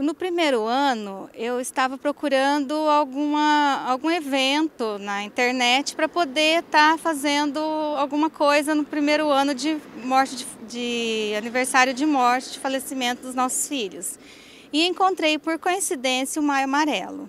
No primeiro ano, eu estava procurando alguma, algum evento na internet para poder estar tá fazendo alguma coisa no primeiro ano de morte de, de aniversário de morte, de falecimento dos nossos filhos. E encontrei por coincidência o Maio Amarelo.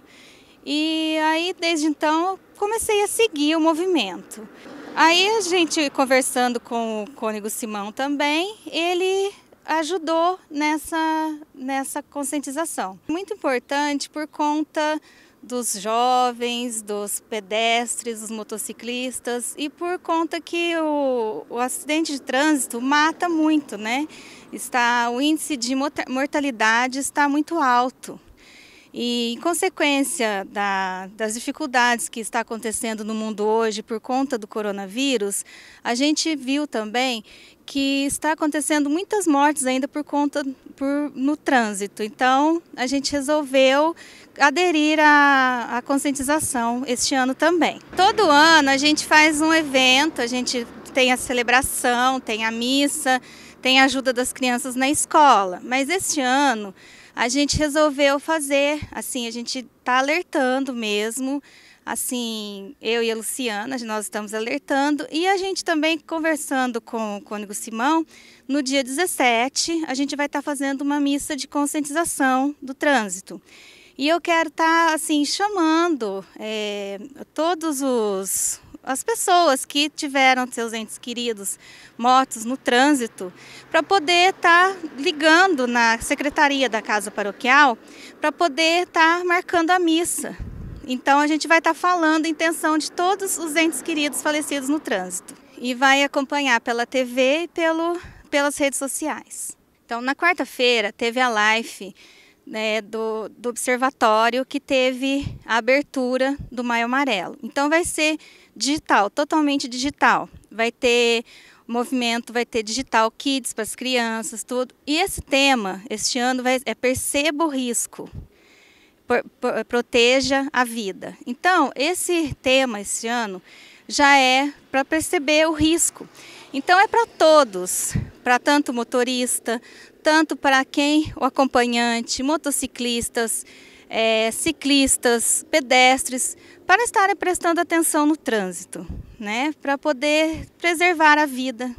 E aí, desde então, comecei a seguir o movimento. Aí a gente conversando com o Cônigo Simão também, ele ajudou nessa, nessa conscientização. Muito importante por conta dos jovens, dos pedestres, dos motociclistas e por conta que o, o acidente de trânsito mata muito, né? Está, o índice de mortalidade está muito alto. E, em consequência da, das dificuldades que está acontecendo no mundo hoje por conta do coronavírus, a gente viu também que está acontecendo muitas mortes ainda por conta por, no trânsito. Então, a gente resolveu aderir à, à conscientização este ano também. Todo ano a gente faz um evento, a gente tem a celebração, tem a missa, tem a ajuda das crianças na escola. Mas este ano a gente resolveu fazer, assim, a gente está alertando mesmo, assim, eu e a Luciana, nós estamos alertando e a gente também conversando com o Cônigo Simão, no dia 17 a gente vai estar tá fazendo uma missa de conscientização do trânsito. E eu quero estar, tá, assim, chamando é, todos os, as pessoas que tiveram seus entes queridos mortos no trânsito, para poder estar tá ligando na secretaria da Casa Paroquial, para poder estar tá marcando a missa. Então a gente vai estar tá falando a intenção de todos os entes queridos falecidos no trânsito. E vai acompanhar pela TV e pelo, pelas redes sociais. Então na quarta-feira teve a live né, do, do observatório que teve a abertura do Maio Amarelo. Então vai ser digital, totalmente digital. Vai ter movimento, vai ter digital kids para as crianças, tudo. E esse tema, este ano, vai, é perceba o risco. Por, por, proteja a vida. Então, esse tema esse ano já é para perceber o risco. Então é para todos, para tanto motorista, tanto para quem o acompanhante, motociclistas, é, ciclistas, pedestres, para estarem prestando atenção no trânsito, né, para poder preservar a vida